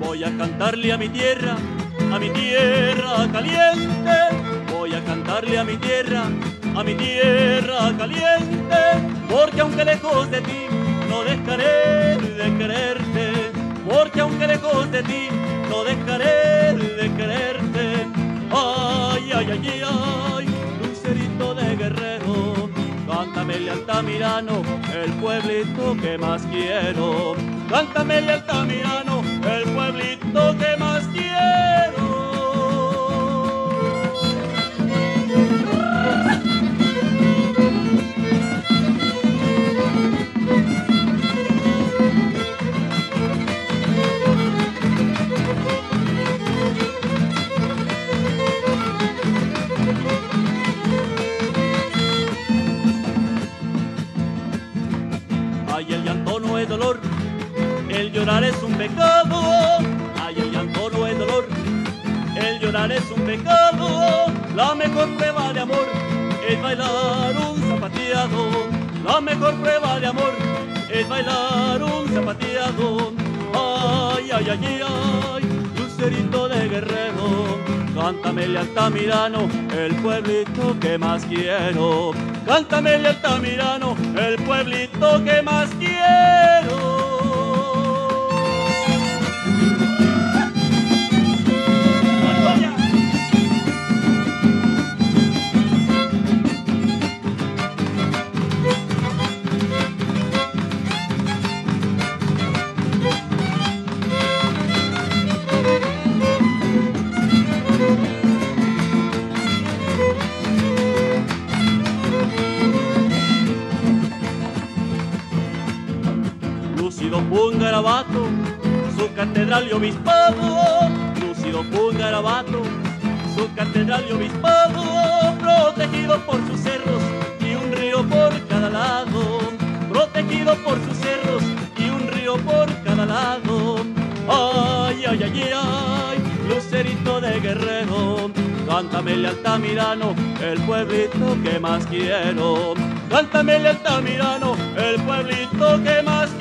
Voy a cantarle a mi tierra, a mi tierra caliente. A cantarle a mi tierra, a mi tierra caliente. Porque aunque lejos de ti, no dejaré de quererte. Porque aunque lejos de ti, no dejaré de quererte. Ay, ay, ay, ay, lucerito de guerrero. Cántame Altamirano, el pueblito que más quiero. Cántame Altamirano, el llanto no es dolor, el llorar es un pecado. Ay, el llanto no es dolor, el llorar es un pecado. La mejor prueba de amor es bailar un zapateado. La mejor prueba de amor es bailar un zapateado. Ay, ay, ay, ay, lucerito de guerrero. Cántamele Altamirano, el pueblito que más quiero. Cántamele Altamirano, el pueblito que más Pungarabato, su catedral y obispado. Lúcido Pungarabato, su catedral y obispado. Protegido por sus cerros y un río por cada lado. Protegido por sus cerros y un río por cada lado. Ay, ay, ay, ay, lucerito de guerrero. Cántamele Altamirano, el pueblito que más quiero. Cántamele Altamirano, el pueblito que más quiero.